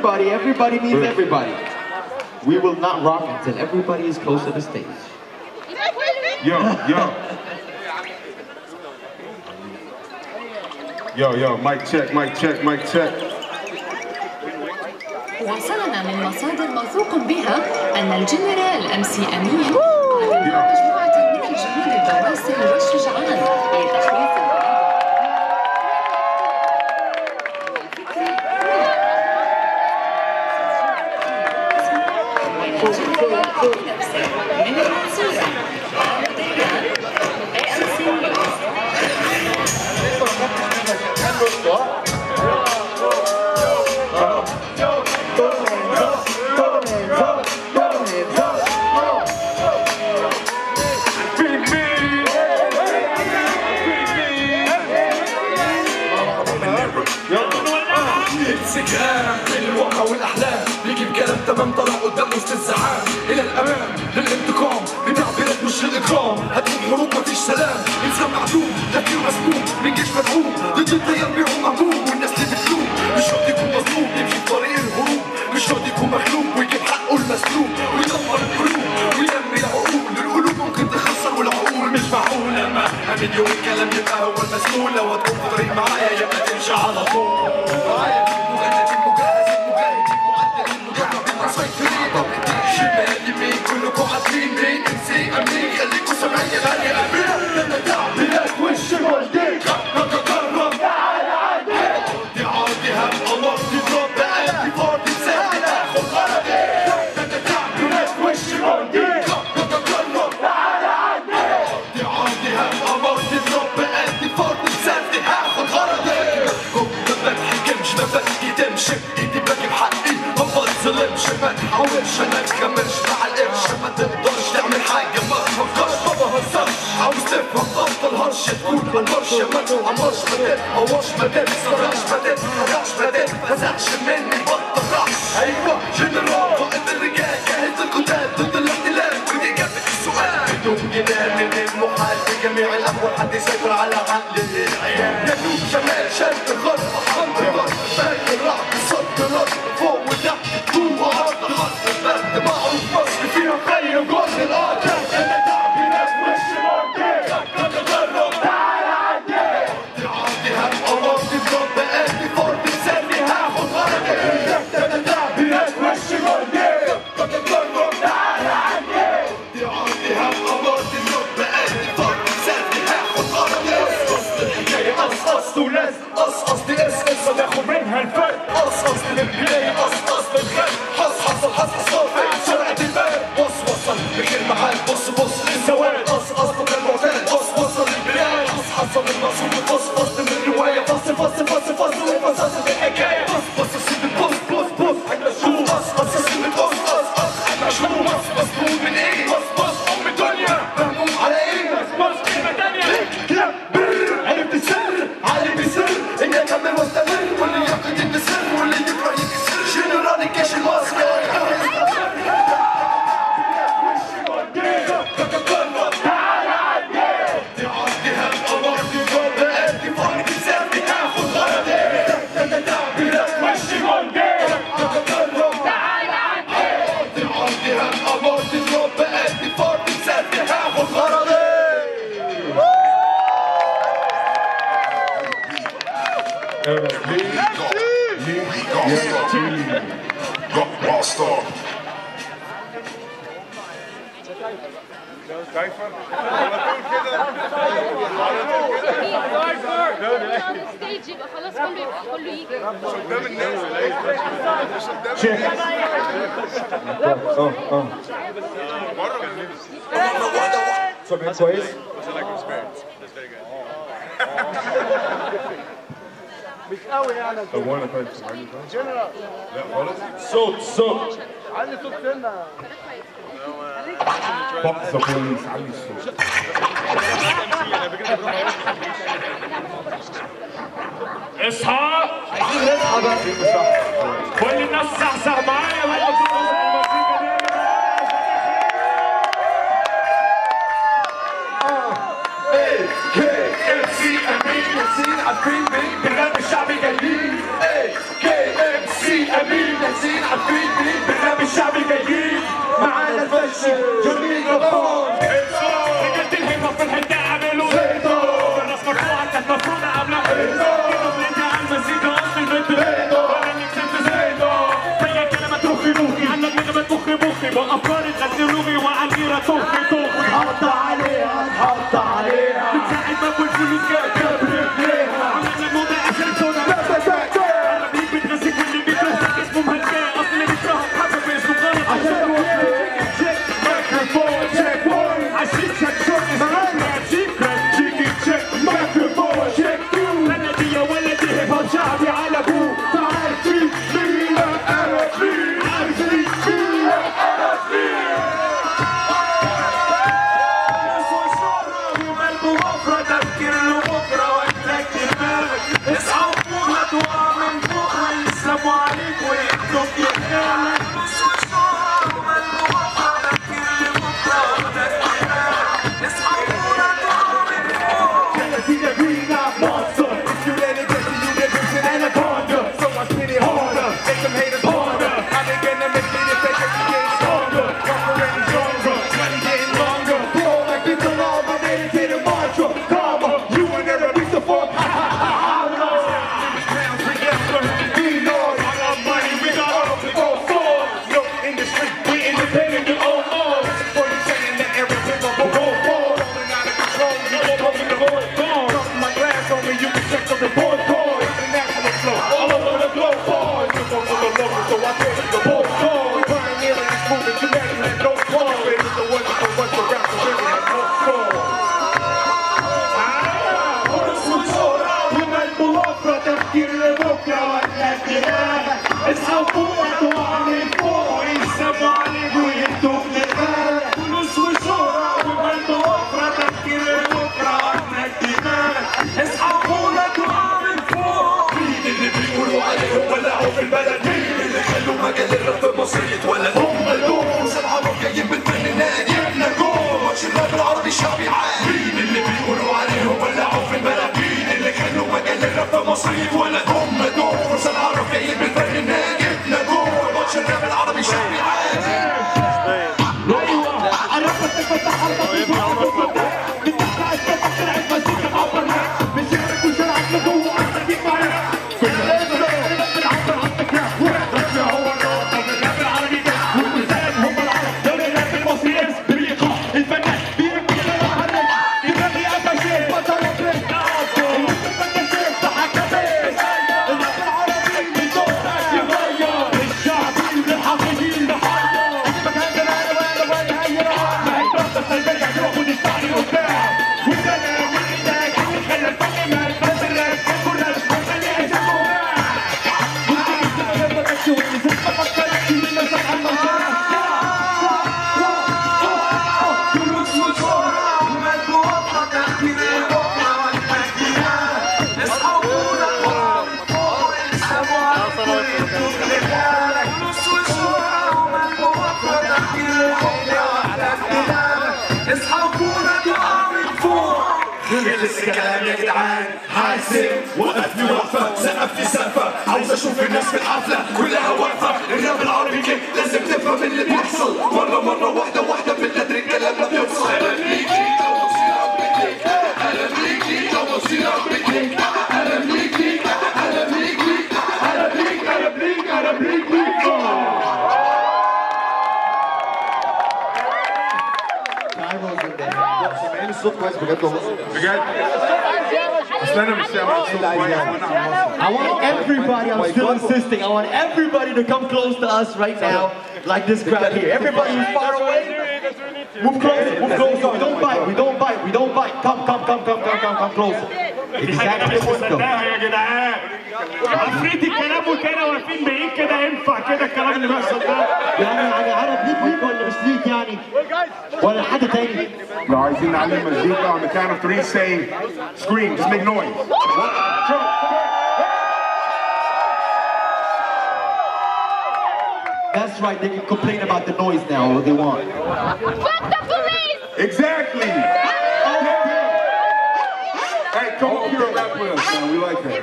everybody. Everybody means everybody. We will not rock until everybody is close to the stage. Yo, yo. Yo, yo, mic check, mic check, mic check. وصلنا من مصادر موثوق بها أن الجنرال أم سي أمين قادم مجموعة من الجنود البواسل والشجعان طلع قدام وسط الزحام إلى الأمام للانتقام. بتعبيرات مش للإكرام. هتكون حروب مفيش سلام. إنسان معدوم تفكير مسموم. من جيش مدعوم ضد التيار بيهم مهموم. والناس اللي بتلوم. مش راضي يكون مظلوم. يمشي في طريق الهروب. مش راضي يكون مغلوب ويجيب حقه المسلوب. ويدمر القلوب. وينمي العقول القلوب ممكن تخسر والعقول مش معقول لما امن يوم الكلام يبقى هو المسؤول. لو هتكون في طريق معايا يبقى ما تتهورش ما تتسرعش ما تتفرعش ما مني بطل رعش أيوه جنرال. قائد الرجال جاهز القتال ضد الاحتلال ودي اجابه السؤال. بدون جدال من المحال بجميع الاحوال حد يسيطر على عقل العيال. جنوب شمال شرق غرب حرب غرب برد الرعد صد رد فوق وتحت طول طب وأنا طيب سامعني طيب؟ لا خالص صوت صوت فقط ذا بوليس علي الصوت اصحى تغذي روحي وعلى الغيرة طخي طخي حط عليها حط عليها. من ساعة ما أبو الفلوس جاب مصر يتولد هم سبعة جايين بالفنانات يبنى جول ماتش الراب العربي شعبي عام مين اللي بيقولوا عليهم؟ ولعوا في البلد مين اللي خلوا مجال الراب في مصر جدعان حاسب وقفني وقفة. سقفني سقفة. عاوز أشوف الناس في الحفلة كلها واقفه الراب العربي كده لازم تفهم اللي بيحصل. مرة مرة واحدة واحدة بالقدر الكلام ما بيوصل. أهلا بيكي أهلا بيك أهلا بيك أهلا بيك سامعين الصوت كويس بجد والله. بجد؟ I want everybody, I'm still insisting, I want everybody to come close to us right now, like this crowd here. Everybody who's far away, move closer, move closer. We don't bite, we don't bite, we don't bite. Come, come, come, come, come, come, come closer Exactly مش what we مصدقها يا جدعان عفريت الكلام وكده واقفين بعيد كده ينفع كده الكلام اللي بيحصل ده يعني يعني عرب ليك ليك ولا مش ليك يعني؟ ولا حد تاني؟ لو عايزين نعلم مزيكا on the count of three say scream just make noise That's right, they can complain about the noise now, what they want. Fuck the police! exactly hey Come up here and rap with us, man. We like that.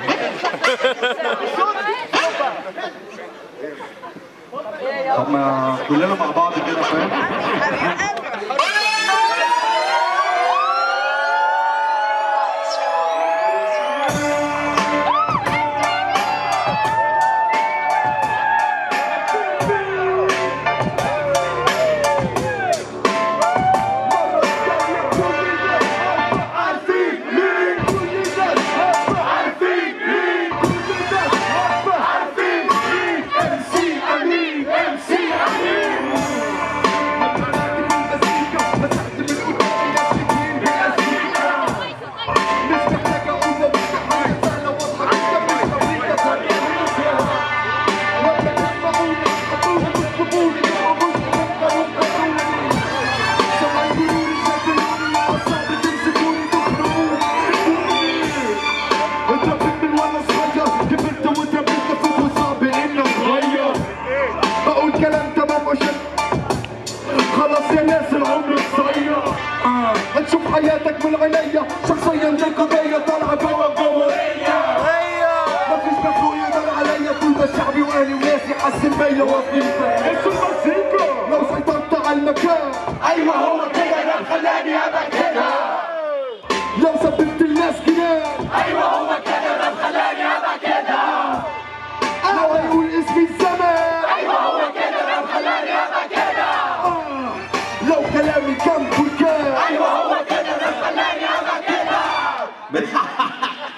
طب ما كلنا مع بعض كده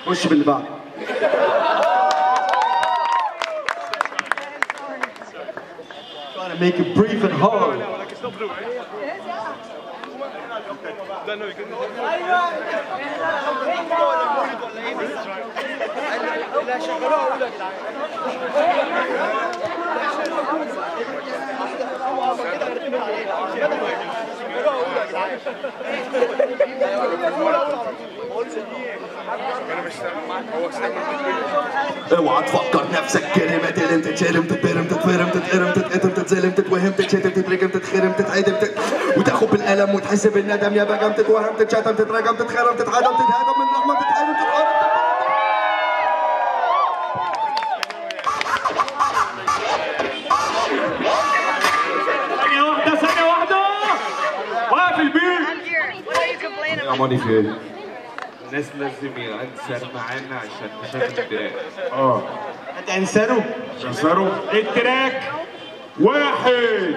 خش بالباب Trying to make it brief and hard. اوعى تفكر نفسك كلمة تلم تتشرم تتبرم تتفرم تتقرم تتقتم تتظلم تتوهم تتشتم تترجم تتخرم تتعدم وتاخد بالقلم وتحس بالندم يا بجم تتوهم تتشتم تترجم تتخرم تتعدم تتهاجم من رحمة تتحرم تتقرم ماني جاي الناس لازم ينسر معانا عشان نشغل التراك. آه. هتنسروا؟ هتنسروا؟ التراك واحد.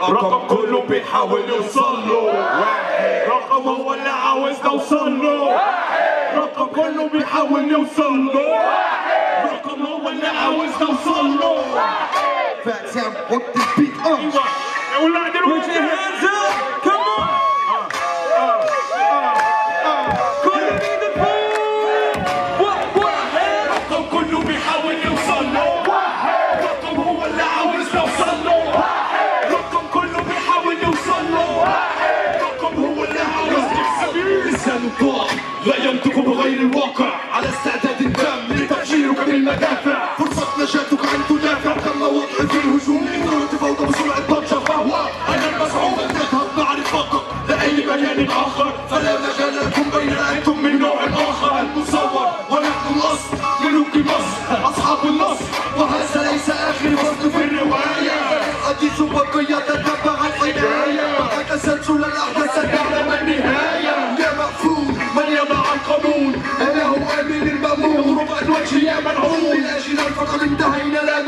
رقم كله بيحاول يوصل له واحد. رقم هو اللي عاوز توصل له واحد. رقم كله بيحاول يوصل له واحد. رقم هو اللي عاوز توصل له واحد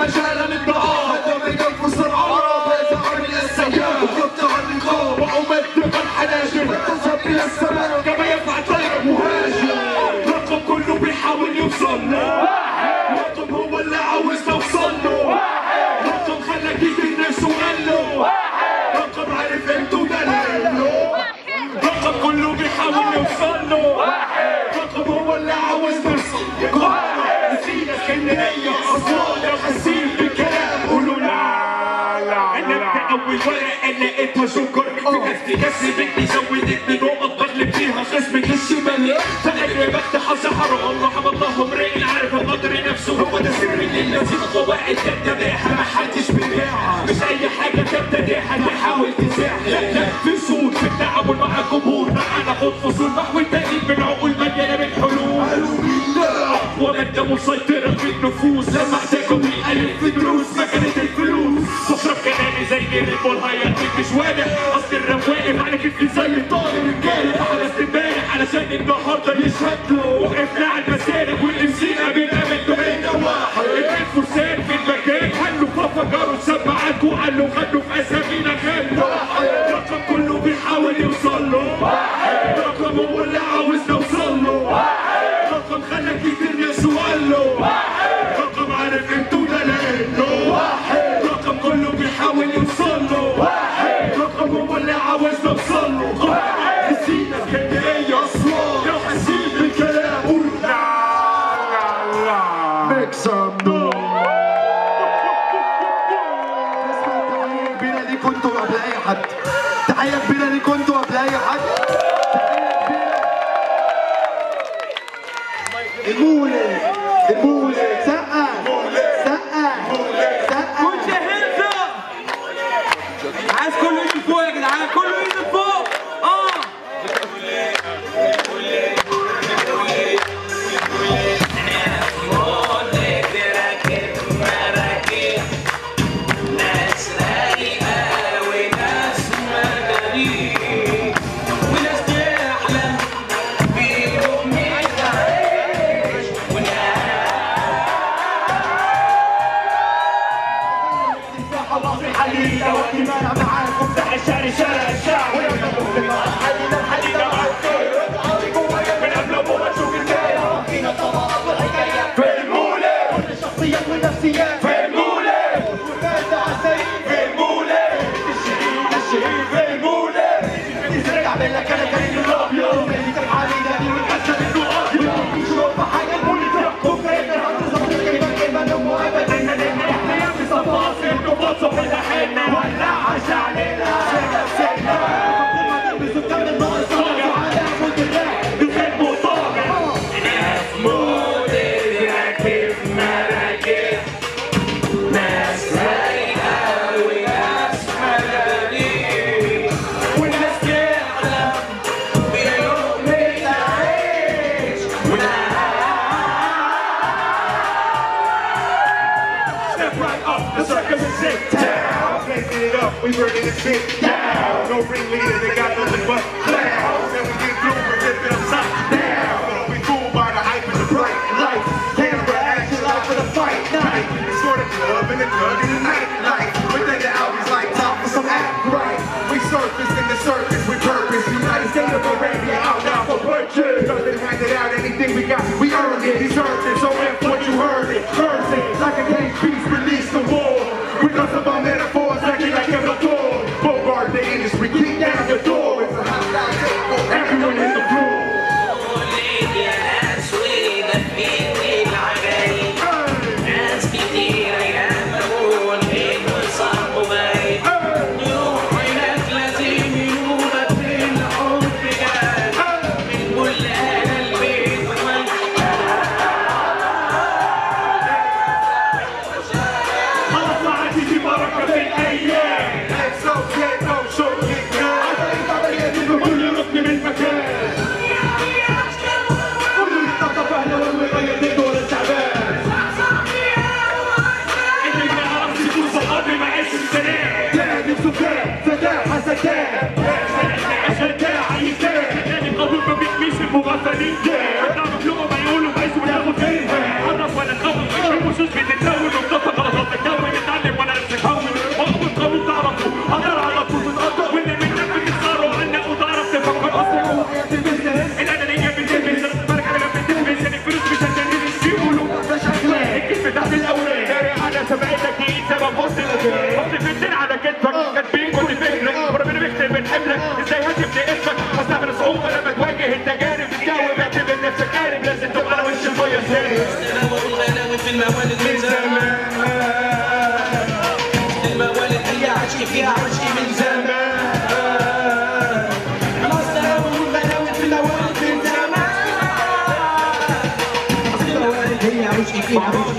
المشاعر بجسمي جسمي بدي زودك بنقط بغلب فيها. خصمك للشمال فقلبي بفتح سحر والله حبطه امرئ عارف القدر نفسه. هو ده سر الذي القواعد تتبعها. ما حدش مش أي حاجة تبتدعها. تحاول تزاحها لا لا في في التعامل مع الجمهور معانا خد فصول محو التقيل من مليانه من اقوى من مسيطرة في النفوس. لما احتاجوا بيألف في دروس زي الريب هيطيك مش واضح. اصل الراب واقف على كتفي زي طالب الجارح حبست استمبارح علشان النهارده يشهد له. وقفنا على المسافه step right up, the circus is in town. Blazing it up, we burning this shit down. No ringleader, they got nothing but clowns. And we get through, we rip it upside down. Don't be fooled by the hype and the bright lights. Camera action, out for the fight night. It's for of club and the drug and the night light. We think the album's like top for some act right. We surface in the circus with purpose. United States of Arabia, out now for purchase. Nothing they handed out anything we got, we earned it, deserved it. So the wall. We got some metaphors, acting like I'm a dog. Bogart, the industry, kick down your pra ninguém. فيها عشتي من في الموالد من زمان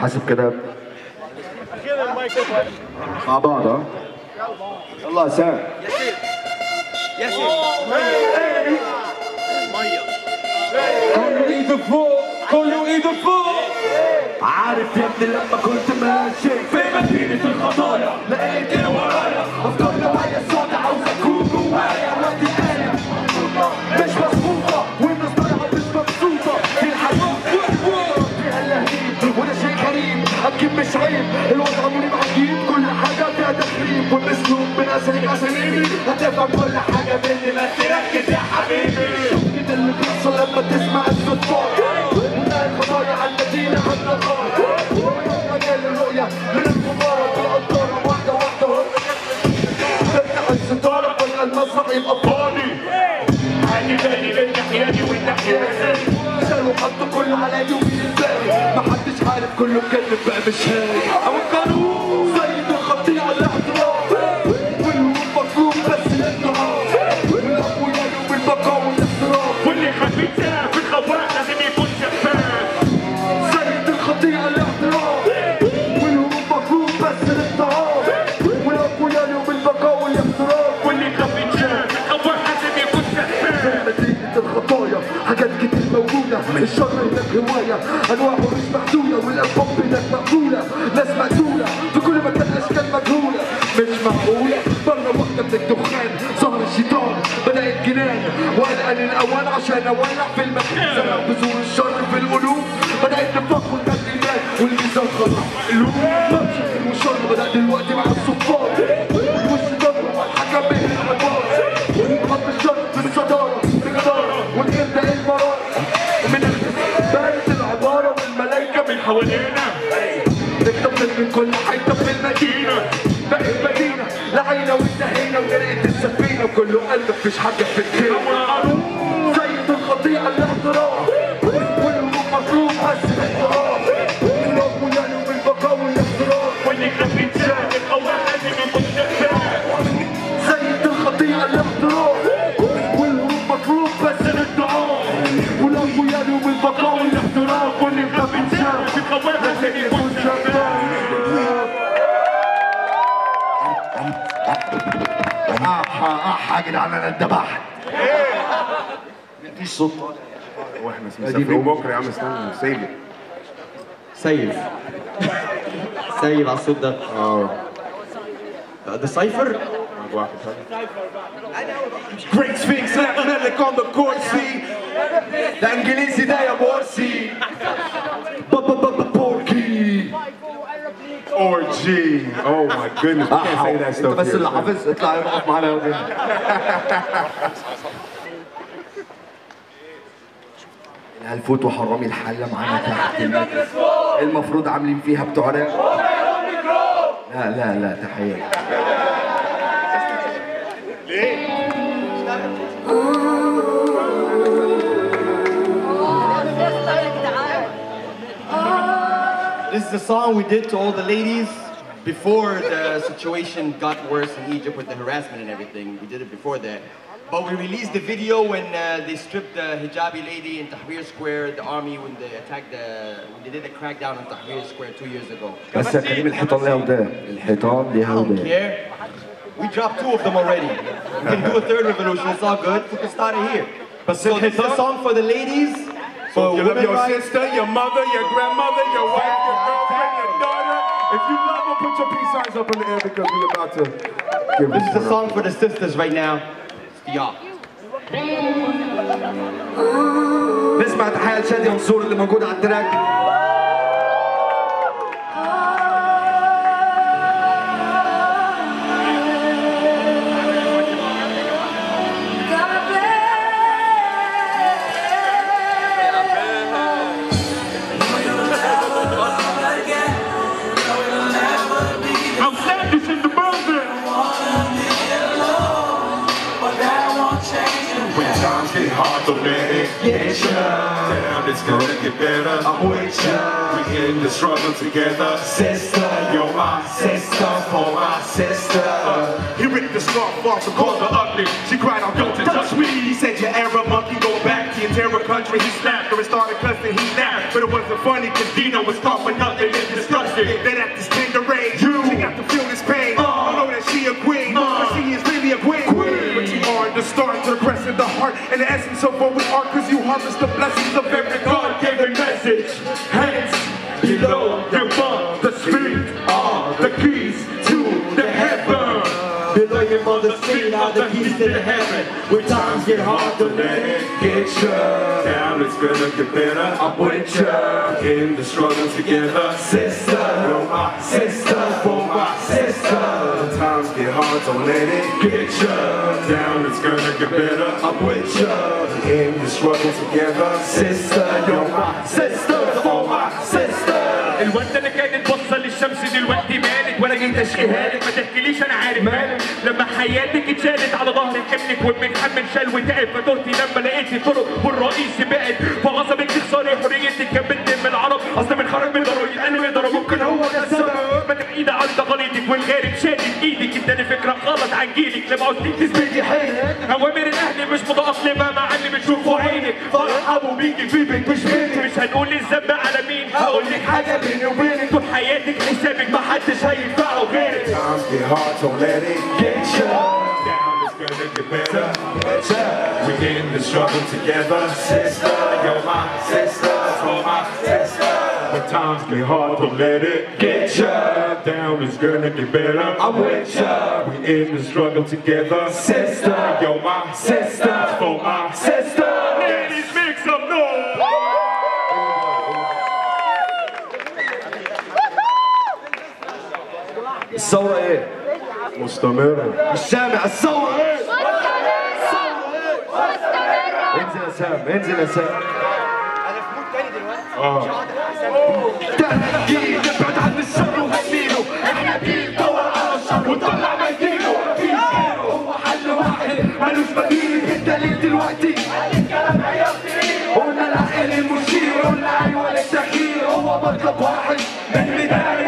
حاسب كده. مع بعض ها يلا يا سام. اتكلم بقى مش هاي أو القانون سيد الخطية الاحترام والهروب مطلوب بس الانتهاء والاقوياء يوم البقاء والاحترام واللي خفيف في الخبراء لازم يكون شفاف. سيد الخطيئة الاحترام والهروب مطلوب بس الانتهاء والاقوياء يوم البقاء والاحترام واللي خفيف في الخبراء لازم يكون شفاف. مدينة الخطايا. حاجات كتير موجودة. الشر هناك هواية. أنواعه مش محدودة. والأنبوب هناك وقلقان الأوان عشان أولع في المكان. زرع بذور الشر في القلوب بدأت نفاق والتدريبات والميزان خلاص قلوب ماشي والشر بدأ دلوقتي مع الصفار. في الصدارة بجدارة والقرد المرار. من بانت العبارة والملايكة من حوالينا. نكتب من كل حتة في المدينة. بقت مدينة لعينا وانتهينا وغرقت السفينة وكله قال مفيش حاجة في الكلمة جدعان أنا اتذبحت مفيش صوت. وإحنا مسافرين بكرة يا عم استنى سيبي سيف سيف على الصوت ده. آه. ده سايفر؟ Great Sphinx. لا ملك on the court see ده انجليزي ده يا بورسي. جي أو ماي جودنس we can't say that انت stuff بس. اللي حافظ اطلع اقف معانا يا الفوت وحرامي الحله معانا تحت المجلس المفروض عاملين فيها بتوع لا لا لا تحية. This is a song we did to all the ladies. before the situation got worse in Egypt with the harassment and everything. We did it before that. But we released the video when uh, they stripped the hijabi lady in Tahrir Square, the army, when they attacked the, when they did the crackdown on Tahrir Square two years ago. بس يا كريم الحيطان ليها ودان الحيطان ليها I don't ودان care. We dropped two of them already. We can do a third revolution. It's all good. We can start it here. But so this is a song for the ladies. For You love women your rights. sister, your mother, your grandmother, your wife, your girlfriend, your daughter. If you love her, put your peace signs up in the air because we're about to give This is this a song for the sisters right now. It's for y'all. نسمع تحية لشادي منصور اللي موجود على التراك When times get ya. Down, it's gonna get better. I'm with ya. We in the struggle together. Sister, you're my sister for my sister. He ripped the scarf off and called her ugly. She cried out, don't touch me. He said, you Arab monkey, go back to your terror country. He snapped her and started cussing, he snapped. But it wasn't funny, cause Dino was caught for nothing and disgusted. Then at this tender age, she got to feel this pain. Uh. I know that she a queen, uh. but she is you are the start to crest of the heart and the essence of what we are, cause you harvest the blessings of every God-given message. Hence, below your mom, the spirit are the keys to the heaven living from the seed of the peace in heaven. When times get hard, the it get sure. down. It's gonna get better. I'm with you in the struggle together. Sister, for my sister, for my sister. Times get hard, don't let it get you down. It's gonna get better. I'm with you in the struggle together. Sister, you're my sister, for my sister. And the مالك وأنا جيت اشكيها لك ما تحكيليش أنا عارف. مالك؟ لما حياتك اتشالت على ظهر حملك وابنك حمل شال وتعب. فتهتي لما لقيتي طرق والرئيس بعد. فغصبك تخسري حريتك بنت من العرب. أصل خرج من ضروري أنا يقدر ممكن هو ده السبب. ما تبقي عند غليتك والغيرك شادد إيدك. اداني فكرة غلط عن جيلك. لما عاوزتك تثبتي حيلك. أوامر الاهل مش متأقلمة مع اللي بتشوفه عينك. فرحبوا بيكي في بيت مش بيتك. مش هنقول الذنب على مين. هقول لك حاجة بيني وبينك. طول حياتك حسابك محدش هينفعه غيرك. Times get hard, don't let it get ya. Down, it's gonna get better. Get ya. We in the struggle together. Sister, you're my sister, times get hard, don't let it get ya. Down, it's gonna get better. I'm with ya. We in the struggle together. Sister, you're my sister, for my sister. Ladies, make some noise! الثورة ايه؟ مستمرة مش سامع الثورة ايه؟ انزل يا سام انزل يا سام تهجيل نبعد عن الشر وهنيله إحنا جيل دور على الشر مفيش غيره هو حل واحد ملوش بديل الدليل دلوقتي الكلام هيغفر قلنا العقل المشير قلنا أيوه للتغيير هو مطلب واحد من بدايه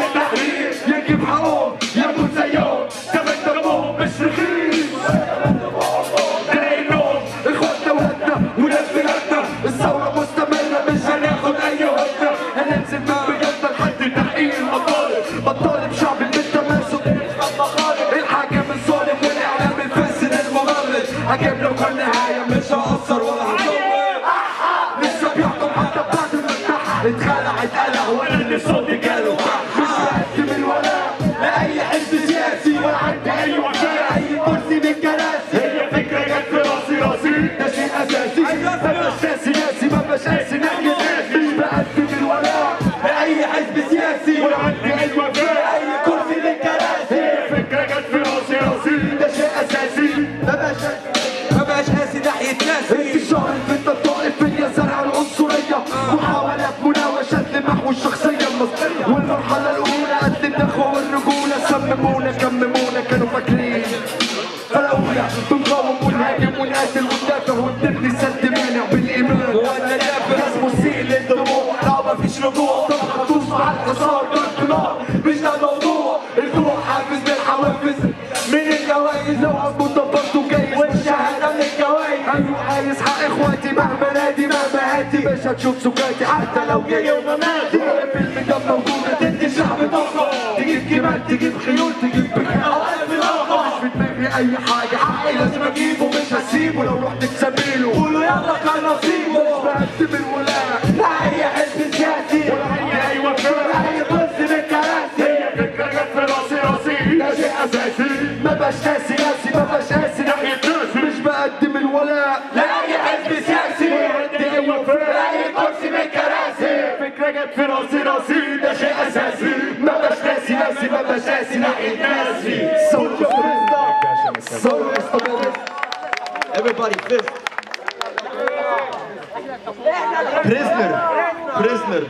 هجيب له كل نهايه مش هقصر ولا مش هتشوف سكاتي حتى لو جاي يوم ماتي الفيلم ده موجوده تدي الشعب طاقة. تجيب كمان تجيب خيول تجيب بكاء في الارقام مش في دماغي أي حاجة حقي لازم أجيبه مش هسيبه. لو رحت تسابيله. قولوا يلا كان نصيبه مش بقدم الولاء. لا اي حزب سياسي. ولا اي أي وفاء. ولا اي كرسي من كراسي. هي فكرة جت في راسي راسي. ده شيء أساسي. ما بقاش صوت Everybody fist بريزنر بريزنر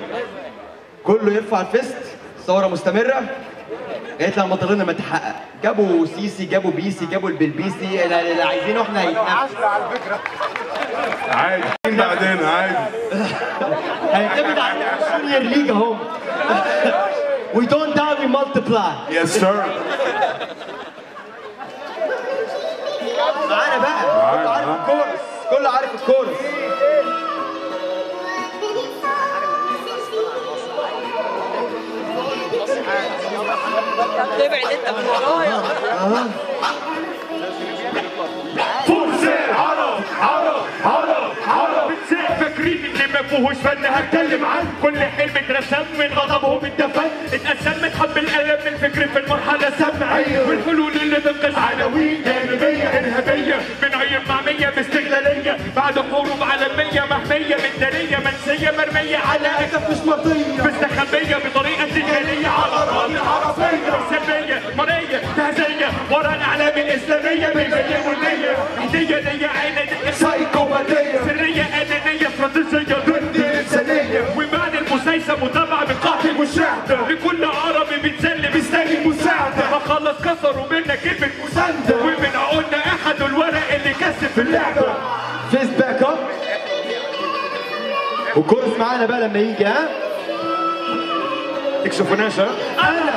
كله يرفع الفيست. ثورة مستمرة. لغاية لما مطالبنا ما تحقق. جابوا سيسي جابوا بيسي جابوا البلبيسي. اللي عايزينه إحنا يتنفذ عادي بعدين عادي هيعتمد على البريمير ليج اهو. We don't die, we multiply. Yes sir. معانا بقى. كله عارف الكورس. كله عارف الكورس. تبعد انت من ورايا فرسان عرب عرب عرب عرب إزاي فاكرين ان ما فيهوش فن. هتكلم عن كل حلم اترسم من غضبهم. اتدفن اتقسم حب القلم الفكر في المرحلة سمعيه والحلول اللي تنقذ عناوين جانبية ارهابيه من عيون معمية باستغلاليه بعد حروب عالمية محمية مداريه منسية مرمية. على اكف مش مرضيه مستخبية بطريقة تجاريه على اراضي عربية. سلبيه مرية تهزية. ورا الأعلام الإسلامية بيبينوا النيه هدية ليا عينيه سايكوباتية. سرية أنانية استراتيجيه ضد الانسانيه وبعد المسايسه متابعه بقاعدة مشاهده لكل عربي بيتسلي مستني مساعدة. فخلص كسروا منا كلمه مسانده ومن قلنا أحد الورق اللي كسب في اللعبة. فيس باك اب والكورس معانا بقى لما يجي ها؟ تكشفوناش ها؟ أنا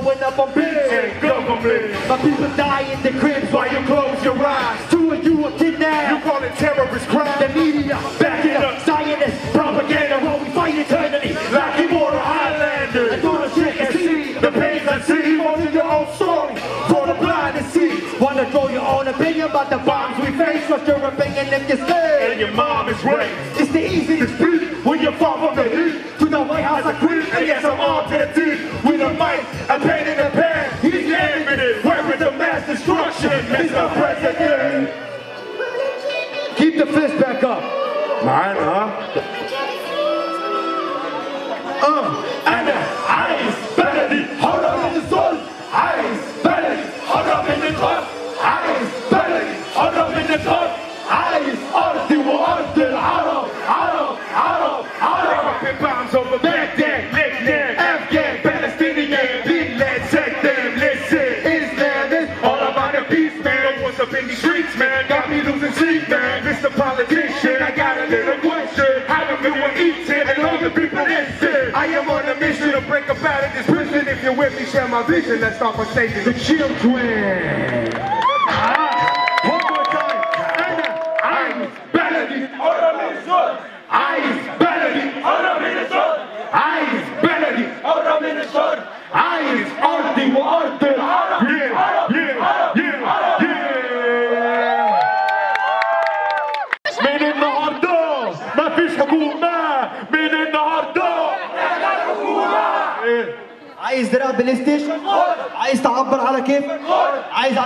blowing up on beats. and government My people die in the cribs. While you close your eyes? Two of you are kidnapped. you call it terrorist crime. The media back it up. Zionist propaganda while we fight eternally. like immortal Highlanders I do the shit and see the pains I see. More than your own story? For the blind to see. Wanna throw your own opinion about the bombs we face? What's your opinion if you're and your mom is raped Mr. President? Keep the fist back up. معانا ها Uh, أنا عايز بلدي حرة من الظلم عايز بلدي حرة من الغرب عايز بلدي حرة من الغرب عايز أرضي وأرض العرب عرب عرب عرب Dropping bombs over Baghdad, Lebanon, with me, share my vision. Let's start by saving the children.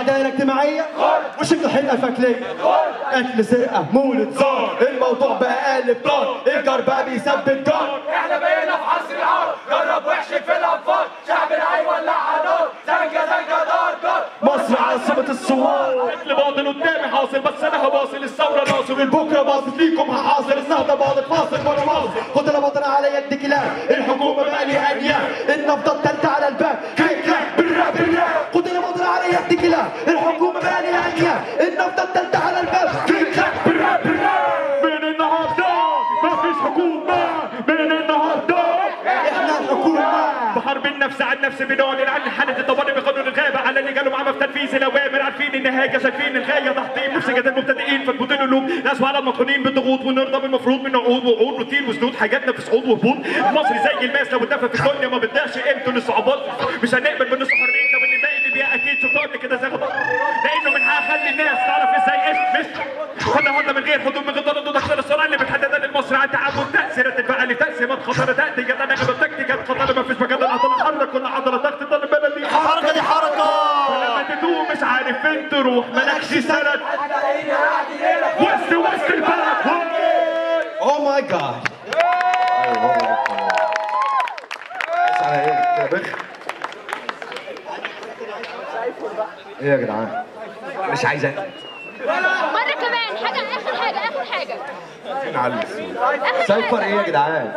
عايز عداله اجتماعيه مش الحلقة فاكليه قتل سرقه مولد زار الموضوع بقى قالب نار الجار بقى بيثبت جار إحنا بقينا في عصر العار جرب وحش في الانفاق شعب العين ولع نار. زنجة زنجة دار دار. مصر عاصمة الثوار قتل باطل قدامي حاصل بس أنا هواصل الثورة ناصر. بكرة باصص ليكم هحاصر النهضة باضت فاصل وأنا واصل. قتل بطل على يد كلاب الحكومة بقى لي انياب النفضه التالتة على الباب كيك كلاك بالراب بالراب قتل بطل على يد كلاب الحكومة بقى لي انياب النفضه التالتة على الباب كيك كلاك بالراب بالراب من النهارده مفيش حكومه من النهارده إحنا الحكومة بحرب النفس عن نفس بنعلن عن حالة الضمان بقانون الغابة على اللي قالوا معانا في تنفيذ الأوامر عارفين النهاية شايفين الغاية تحطيم. مفسجة المبتدئين فالبطين قلوب ناس على المقرونين بالضغوط ونرضى بالمفروض من عقود وعقود روتين وسدود. حاجاتنا في صعود وهبوط. مصر زي الماس. لو اتدفى في الدنيا ما بتضيعش قيمته للصعوبات. مش هنقبل بالنص حرية لو اللي باقي اللي بيها أكيد شفت قبل كده زي لأنه من هخلي الناس تعرف إزاي إيش مش. النهارده من غير حدود من غير تختار الصراع اللي بتحدد للمصري عن تعامل تأثيرات الفعل تأثيرات خطر تأتي جت أنا تكتيكات خطر ما فيش مكان العضلة حرك كل عضلة تحت ضل بلدي. الحركه دي حركة. لما تتوه مش عارف فين تروح. مالكش سند. وسط وسط البلد. oh my god على إيه؟ يا بخ إيه يا جدعان؟ مش عايزة. مرة كمان حاجة آخر حاجة آخر حاجة. cypher حاجة. إيه يا جدعان؟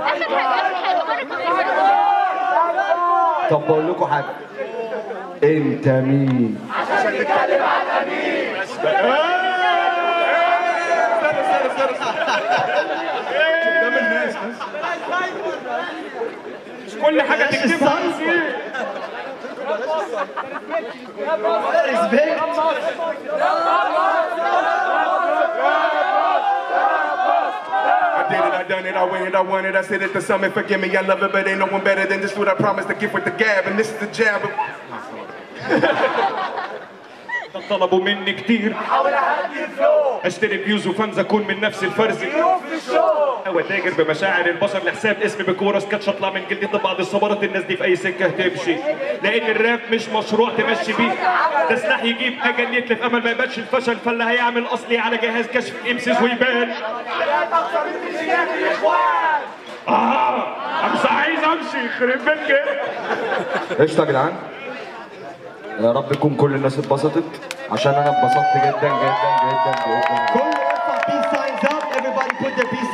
طب بقول لكم حاجة. انت مين؟ قدام الناس بس كل حاجة تكتبها Respect. I did it, I done it, I win it, I won it, I said it to summit, forgive me, I love it, but ain't no one better than this dude I promised to give with the gab, and this is the jab. طلبوا مني كتير اشتري فيوز وفانز اكون من نفس الفرز هو تاجر بمشاعر البشر لحساب اسمي بكورس كاتش اطلع من جلدي بعض الصبرات الناس دي في أي سكة تمشي. لأن الراب مش مشروع تمشي بيه. ده سلاح يجيب أجل يتلف أمل ما يبانش الفشل فاللي هيعمل أصلي على جهاز كشف امسيز ويبان آه امس عايز أمشي يخرب بيت كده قشطة يا جدعان. يا رب يكون كل الناس اتبسطت عشان أنا اتبسطت جدا جدا جدا جدا. كل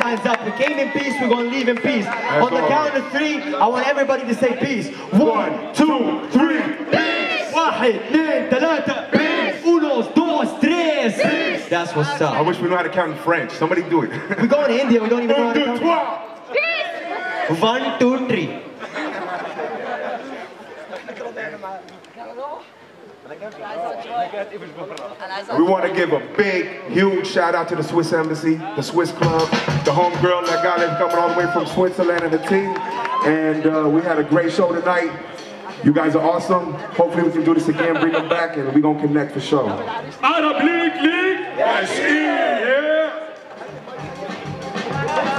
put their peace signs up. We came in peace. We're gonna leave in peace. On the count of three, I want everybody to say peace. One, two, three. Peace. واحد, اثنين, ثلاثة. Peace. Unos, dos, tres. Peace. That's what's I up. wish we knew how to count in French. Somebody do it. We going to India. We don't even know how Un, to deux, count. trois. One, two, three. We want to give a big, huge shout out to the Swiss Embassy, the Swiss Club, the homegirl that got us coming all the way from Switzerland and the team. And uh, we had a great show tonight. You guys are awesome. Hopefully we can do this again, bring them back, and we're going to connect for sure. Arab League League Yes, yeah.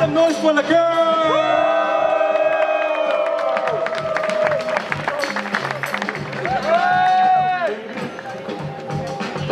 Some noise for the girl